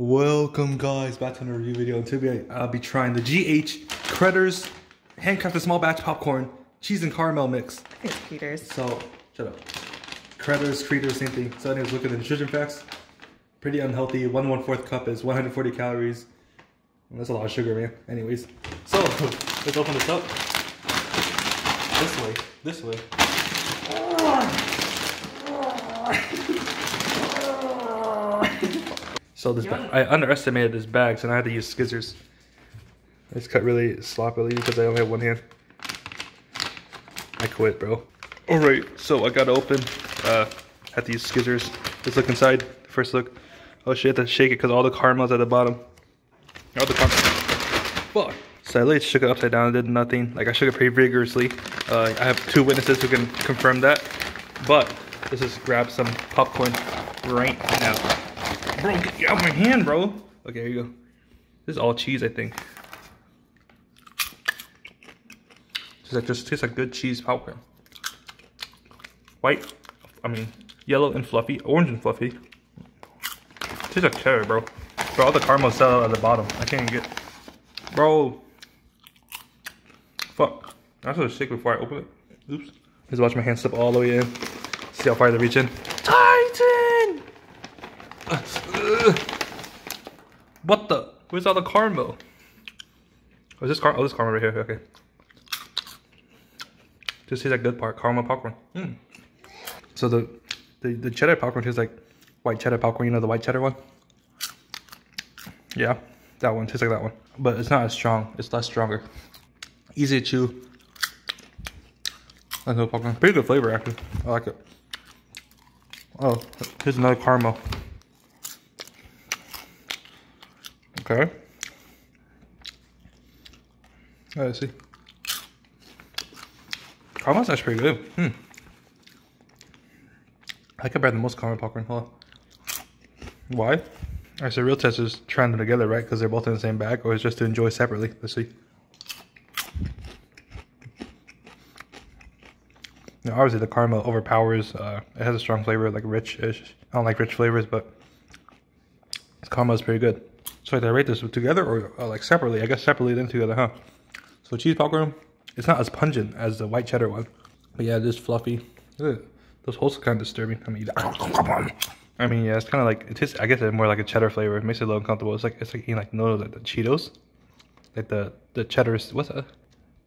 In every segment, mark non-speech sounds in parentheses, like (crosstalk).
Welcome guys back to another review video. Today I'll be trying the GH Credders handcrafted small batch popcorn cheese and caramel mix. It's Peters. So, shut up. Credders, Creeders, same thing. So anyways, look at the nutrition facts. Pretty unhealthy. One one fourth cup is 140 calories. That's a lot of sugar, man. Anyways, so (laughs) let's open this up. This way, this way. (laughs) So this, ba- I underestimated this bags and I had to use scissors. It's cut really sloppily because I only have one hand. I quit, bro. All right, so I got to open. Uh, had to use scissors. Let's look inside. First look. Oh shit, I have to shake it because all the caramel's at the bottom. All the caramel. Fuck. So I literally shook it upside down and did nothing. Like I shook it pretty vigorously. Uh, I have two witnesses who can confirm that. But let's just grab some popcorn right now. Bro, get out my hand, bro. Okay, here you go. This is all cheese, I think. Just like just tastes like good cheese popcorn. White, I mean yellow and fluffy, orange and fluffy. Tastes like cherry, bro. Bro, all the caramel still at the bottom. I can't get, bro. Fuck. I should shake before I open it. Oops. Just watch my hand slip all the way in. See how far they reach in. Titan! Ugh. What the? Where's all the caramel? Oh, is this car? Oh, this caramel right here. Okay. Just tastes like good part caramel popcorn. Mm. So the, the the cheddar popcorn tastes like white cheddar popcorn. You know the white cheddar one. Yeah, that one tastes like that one, but it's not as strong. It's less stronger. Easy to chew. That's no popcorn. Pretty good flavor actually. I like it. Oh, here's another caramel. Okay. Let's see. Caramel's actually pretty good. Hmm. I like it better than most caramel popcorn. Hold on. Why? Alright, so real test is trying them together, right? Because they're both in the same bag, or is just to enjoy separately? Let's see. Now, obviously, the caramel overpowers. Uh, it has a strong flavor, like rich-ish. I don't like rich flavors, but this caramel is pretty good. So, I rate this together or uh, like separately? I guess separately then together, huh? So, cheese popcorn, it's not as pungent as the white cheddar one, but yeah, it is fluffy. Ugh. Those holes are kind of disturbing. I mean, I mean, yeah, it's kind of like it tastes. I guess it's more like a cheddar flavor. It makes it a little uncomfortable. It's like it's like eating like no, like the Cheetos, like the the cheddar. What's that?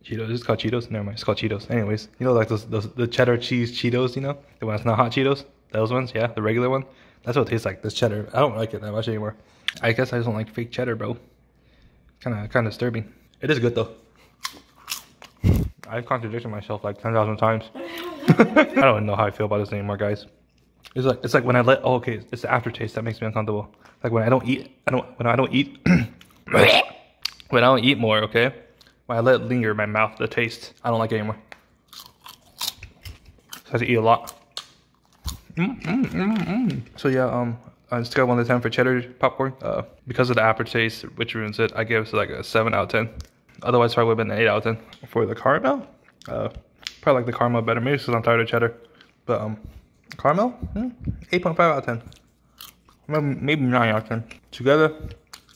Cheetos. It's called Cheetos. Never mind. It's called Cheetos. Anyways, you know, like those, those the cheddar cheese Cheetos. You know, the ones not hot Cheetos. Those ones, yeah, the regular one. That's what it tastes like. This cheddar. I don't like it that much anymore. I guess I just don't like fake cheddar, bro. Kind of, kind of disturbing. It is good though. I've contradicted myself like ten thousand times. (laughs) I don't know how I feel about this anymore, guys. It's like it's like when I let. Oh, okay, it's the aftertaste that makes me uncomfortable. Like when I don't eat. I don't when I don't eat. (coughs) when I don't eat more, okay. When I let it linger in my mouth, the taste, I don't like it anymore. So I have to eat a lot. Mm, mm, mm, mm. So yeah, um, on scale one to ten for cheddar popcorn, uh, because of the aftertaste, which ruins it, I give it like a seven out of ten. Otherwise, probably would have been an eight out of ten. For the caramel, uh, probably like the caramel better. Maybe because I'm tired of cheddar, but um, caramel, hmm, eight point five out of ten. Maybe, nine out of ten. Together,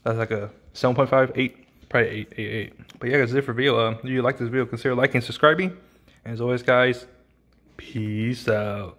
that's like a 7.5, 8, probably 8, 8, 8. But yeah, guys, that's it for video. Uh, if you like this video, consider liking, and subscribing. And as always, guys, peace out.